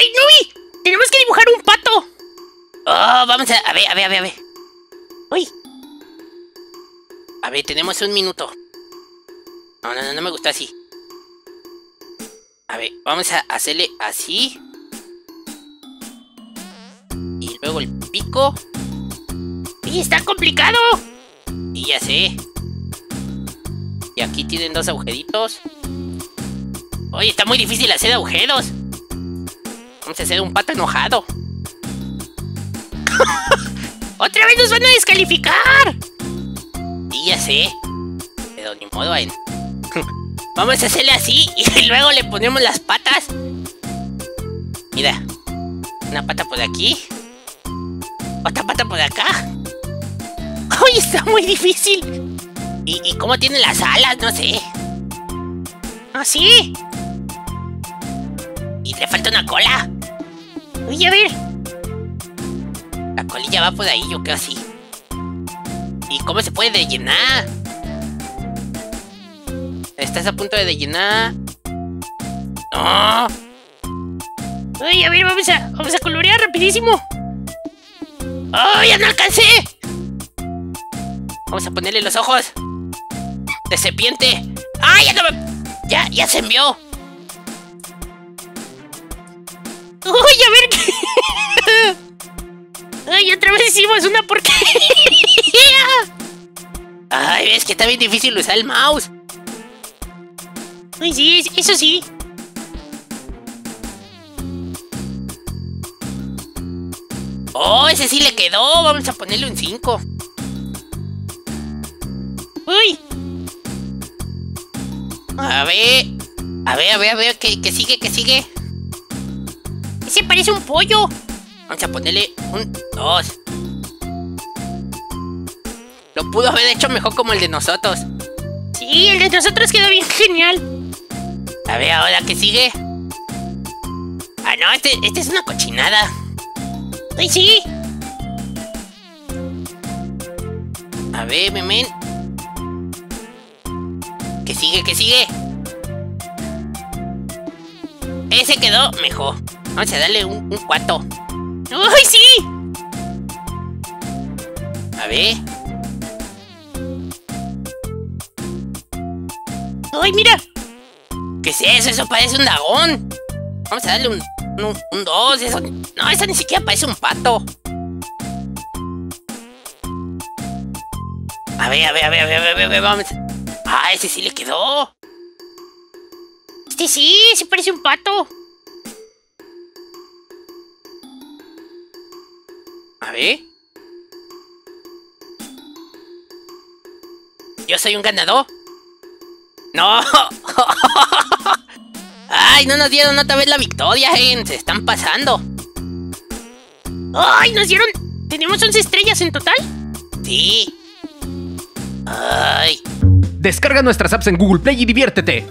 ¡Ay, Nubi! Tenemos que dibujar un pato. Oh, vamos a... A ver, a ver, a ver, a ver. Uy. A ver, tenemos un minuto. No, no, no, no me gusta así. A ver, vamos a hacerle así. Y luego el pico. ¡Y está complicado! Y ya sé. Y aquí tienen dos agujeritos. Oye, está muy difícil hacer agujeros. Vamos a hacer un pato enojado. ¡Otra vez nos van a descalificar! Y ya sé. Pero ni modo, en. Vamos a hacerle así y luego le ponemos las patas. Mira. Una pata por aquí. Otra pata por acá. ¡Ay, está muy difícil! ¿Y, y cómo tiene las alas? No sé. ¿Ah, sí? Y le falta una cola. Oye, a ver. La colilla va por ahí, yo creo así. ¿Y cómo se puede rellenar? Estás a punto de rellenar. ¡No! Ay, a ver, vamos a, vamos a colorear rapidísimo. ¡Oh, ya no alcancé! Vamos a ponerle los ojos. De serpiente. ¡Ay, ya no me... Ya, ya se envió. ¡Uy, a ver qué! ¡Ay, otra vez hicimos una porquería! ¡Ay, es que está bien difícil usar el mouse! ¡Ay, sí, eso sí! ¡Oh, ese sí le quedó! Vamos a ponerle un 5. ¡Uy! A ver... A ver, a ver, a ver, que, que sigue, que sigue. Ese parece un pollo. Vamos a ponerle un 2. Lo pudo haber hecho mejor como el de nosotros. Sí, el de nosotros quedó bien genial. A ver, ahora que sigue. Ah, no, este, este es una cochinada. ¡Ay, sí! A ver, memen. Que sigue, que sigue. Ese quedó mejor. Vamos a darle un, un cuarto. ¡Ay, sí! A ver. ¡Ay, mira! ¿Qué es eso? Eso parece un dragón. Vamos a darle un, un, un dos. Eso, no, eso ni siquiera parece un pato. A ver, a ver, a ver, a ver, a ver, a ver, vamos. Ah, ese sí le quedó. Este sí, sí parece un pato. Ver. Yo soy un ganador. No. Ay, no nos dieron otra vez la victoria, gente. Se están pasando. Ay, nos dieron... ¿Tenemos 11 estrellas en total? Sí. Ay. Descarga nuestras apps en Google Play y diviértete.